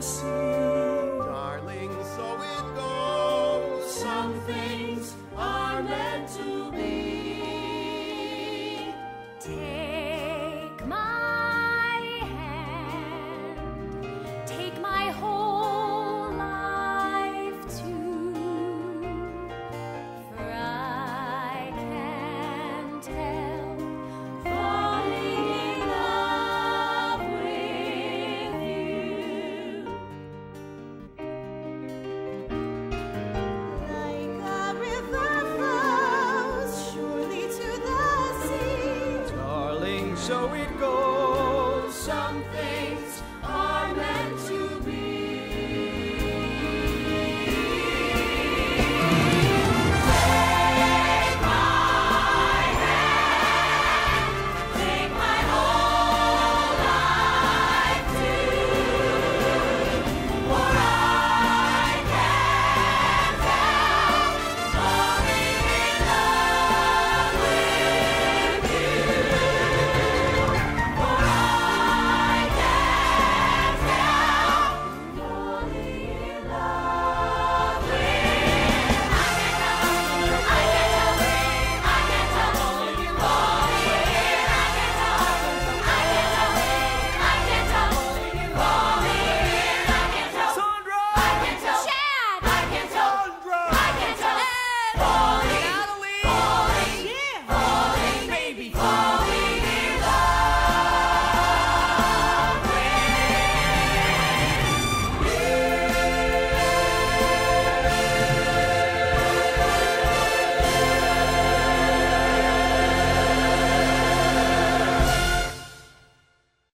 Darling, so it goes. Some things are meant to so it goes. Something.